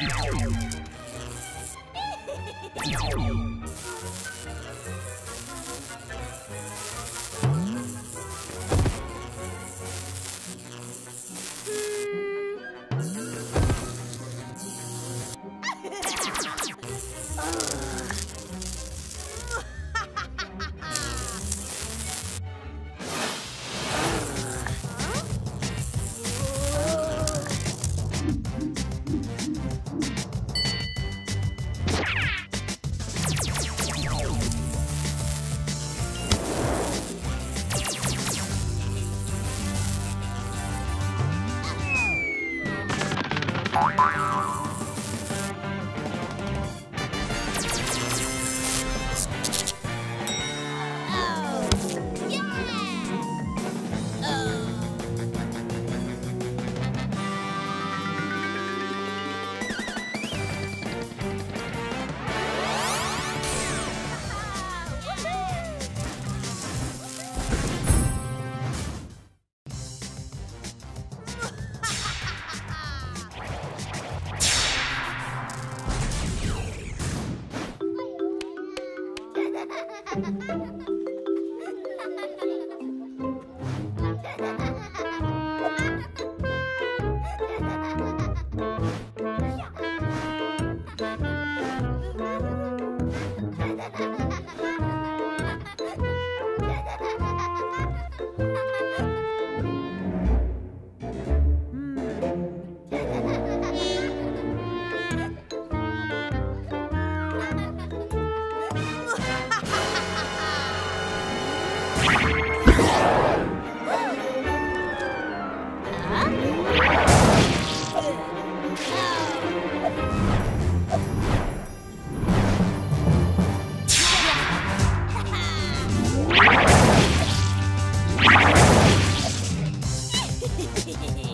呀！Hehehehe